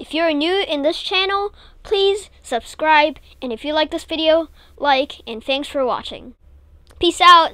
If you're new in this channel, please subscribe, and if you like this video, like, and thanks for watching. Peace out!